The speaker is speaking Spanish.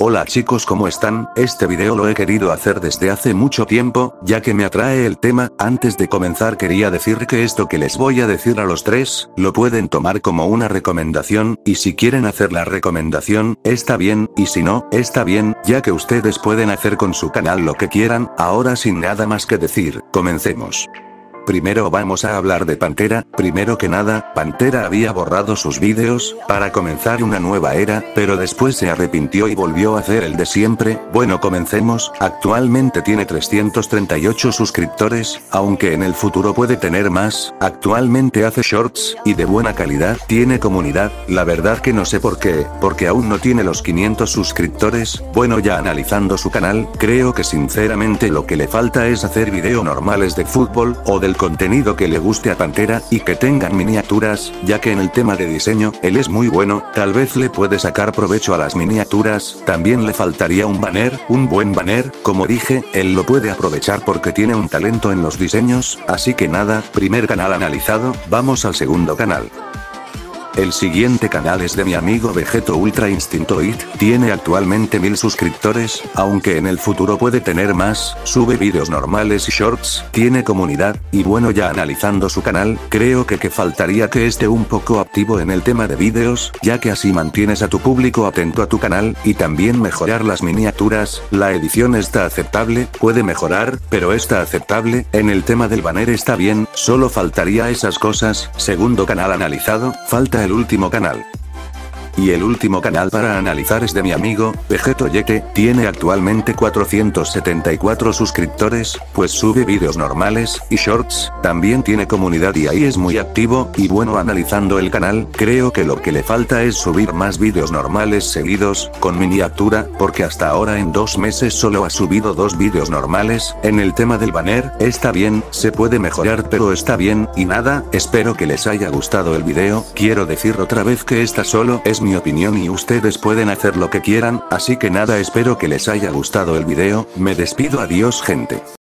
Hola chicos ¿cómo están? Este video lo he querido hacer desde hace mucho tiempo, ya que me atrae el tema, antes de comenzar quería decir que esto que les voy a decir a los tres, lo pueden tomar como una recomendación, y si quieren hacer la recomendación, está bien, y si no, está bien, ya que ustedes pueden hacer con su canal lo que quieran, ahora sin nada más que decir, comencemos. Primero vamos a hablar de Pantera, primero que nada, Pantera había borrado sus vídeos, para comenzar una nueva era, pero después se arrepintió y volvió a hacer el de siempre, bueno comencemos, actualmente tiene 338 suscriptores, aunque en el futuro puede tener más, actualmente hace shorts, y de buena calidad, tiene comunidad, la verdad que no sé por qué, porque aún no tiene los 500 suscriptores, bueno ya analizando su canal, creo que sinceramente lo que le falta es hacer video normales de fútbol, o del contenido que le guste a Pantera, y que tengan miniaturas, ya que en el tema de diseño, él es muy bueno, tal vez le puede sacar provecho a las miniaturas, también le faltaría un banner, un buen banner, como dije, él lo puede aprovechar porque tiene un talento en los diseños, así que nada, primer canal analizado, vamos al segundo canal. El siguiente canal es de mi amigo Vegeto Ultra Instintoid, tiene actualmente mil suscriptores, aunque en el futuro puede tener más, sube vídeos normales y shorts, tiene comunidad, y bueno ya analizando su canal, creo que que faltaría que esté un poco activo en el tema de vídeos, ya que así mantienes a tu público atento a tu canal, y también mejorar las miniaturas, la edición está aceptable, puede mejorar, pero está aceptable, en el tema del banner está bien, solo faltaría esas cosas, segundo canal analizado, falta el último canal. Y el último canal para analizar es de mi amigo, Vegeto Yete, tiene actualmente 474 suscriptores, pues sube vídeos normales, y shorts, también tiene comunidad y ahí es muy activo, y bueno analizando el canal, creo que lo que le falta es subir más vídeos normales seguidos, con miniatura, porque hasta ahora en dos meses solo ha subido dos vídeos normales, en el tema del banner, está bien, se puede mejorar pero está bien, y nada, espero que les haya gustado el video, quiero decir otra vez que esta solo es mi mi opinión y ustedes pueden hacer lo que quieran, así que nada espero que les haya gustado el video, me despido adiós gente.